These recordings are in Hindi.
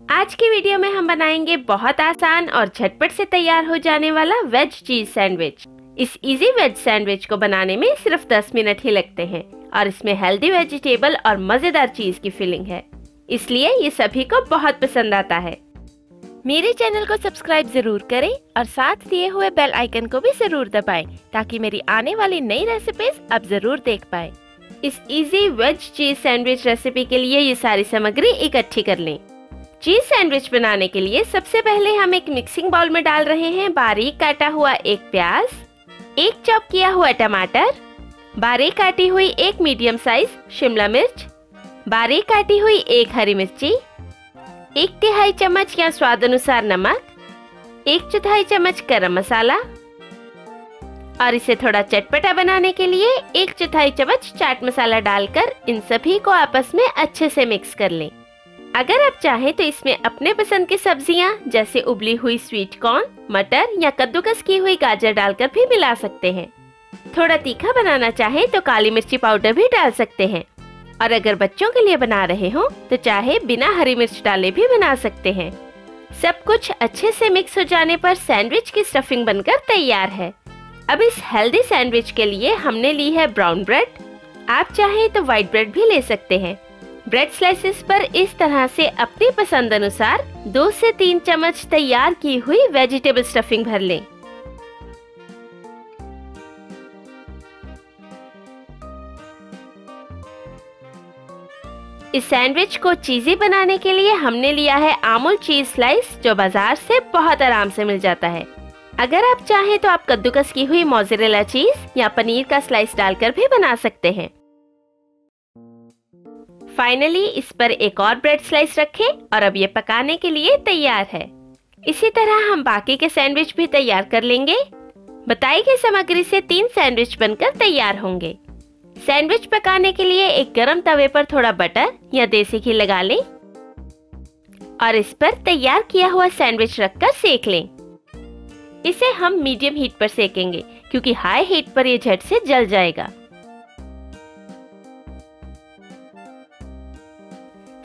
आज की वीडियो में हम बनाएँगे बहुत आसान और झटपट से तैयार हो जाने वाला वेज चीज़ सैंडविच। इस इजी वेज सैंडविच को बनाने में सिर्फ़ 10 मिनट ही लगते हैं और इसमें हेल्दी वेजिटेबल और मज़ेदार चीज़ की फीलिंग है। इसलिए ये सभी को बहुत पसंद आता है। मेरे चैनल को सब्सक्राइब ज़रूर करें और साथ दिए हुए बेल आइकन को भी ज़रूर दबाएँ, ताकि मेरी आने वाली नई रेसिपीज़ आप ज़रूर देख पाए। इस easy veg cheese sandwich recipe के लिए ये सारी सामग्री इकट्ठी कर लें। चीज़ सैंडविच बनाने के लिए सबसे पहले हम एक मिक्सिंग बाउल में डाल रहे हैं बारीक काटा हुआ एक प्याज, एक चॉप किया हुआ टमाटर, बारीक काटी हुई एक मीडियम साइज़ शिमला मिर्च, बारीक काटी हुई एक हरी मिर्ची, एक तिहाई चम्मच या स्वाद अनुसार नमक, एक चौथाई चम्मच गरम मसाला और इसे थोड़ा चटपटा बनाने के लिए एक चौथाई चम्मच चाट मसाला डालकर इन सभी को आपस में अच्छे से मिक्स कर लें। अगर आप चाहें तो इसमें अपने पसंद की सब्ज़ियाँ, जैसे उबली हुई स्वीट कॉर्न मटर या कद्दूकस की हुई गाजर डालकर भी मिला सकते हैं। थोड़ा तीखा बनाना चाहे तो काली मिर्ची पाउडर भी डाल सकते हैं। और अगर बच्चों के लिए बना रहे हो तो चाहे बिना हरी मिर्च डाले भी बना सकते हैं। सब कुछ अच्छे से मिक्स हो जाने पर सैंडविच की स्टफिंग बनकर तैयार है। अब इस हेल्दी सैंडविच के लिए हमने ली है ब्राउन ब्रेड आप चाहें तो व्हाइट ब्रेड भी ले सकते हैं। ब्रेड स्लाइसेस पर इस तरह से अपनी पसंद अनुसार दो से तीन चम्मच तैयार की हुई वेजिटेबल स्टफिंग भर लें। इस सैंडविच को चीजी बनाने के लिए हमने लिया है आमूल चीज़ स्लाइस जो बाज़ार से बहुत आराम से मिल जाता है। अगर आप चाहें तो आप कद्दूकस की हुई मोजरेला चीज़ या पनीर का स्लाइस डालकर भी बना सकते हैं। फाइनली इस पर एक और ब्रेड स्लाइस रखें और अब ये पकाने के लिए तैयार है। इसी तरह हम बाकी के सैंडविच भी तैयार कर लेंगे। बताई गई सामग्री से तीन सैंडविच बनकर तैयार होंगे। सैंडविच पकाने के लिए एक गरम तवे पर थोड़ा बटर या देसी घी लगा लें और इस पर तैयार किया हुआ सैंडविच रखकर सेक लें। इसे हम मीडियम हीट पर सेकेंगे, क्योंकि हाई हीट पर यह झट से जल जाएगा।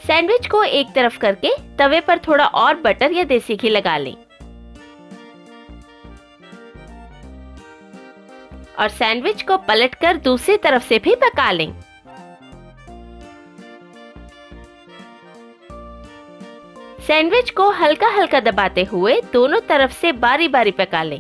सैंडविच को एक तरफ़ करके तवे पर थोड़ा और बटर या देसी घी लगा लें। और सैंडविच को पलटकर दूसरी तरफ़ से भी पका लें। सैंडविच को हल्का हल्का दबाते हुए दोनों तरफ़ से बारी बारी पका लें।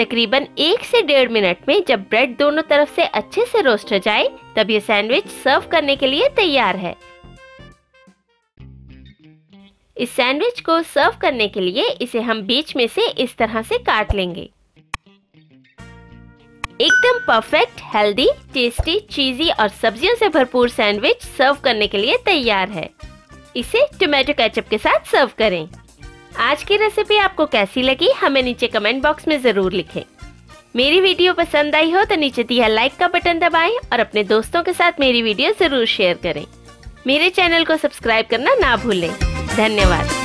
तकरीबन एक से डेढ़ मिनट में जब ब्रेड दोनों तरफ़ से अच्छे से रोस्ट हो जाए, तब ये सैंडविच सर्व करने के लिए तैयार है। इस सैंडविच को सर्व करने के लिए इसे हम बीच में से इस तरह से काट लेंगे। एकदम परफेक्ट, हेल्दी, टेस्टी, चीजी और सब्जियों से भरपूर सैंडविच सर्व करने के लिए तैयार है। इसे टोमेटो केचप के साथ सर्व करें। आज की रेसिपी आपको कैसी लगी, हमें नीचे कमेंट बॉक्स में ज़रूर लिखें। मेरी वीडियो पसंद आई हो तो नीचे दिया लाइक का बटन दबाएँ और अपने दोस्तों के साथ मेरी वीडियो ज़रूर शेयर करें। मेरे चैनल को सब्सक्राइब करना ना भूलें। धन्यवाद।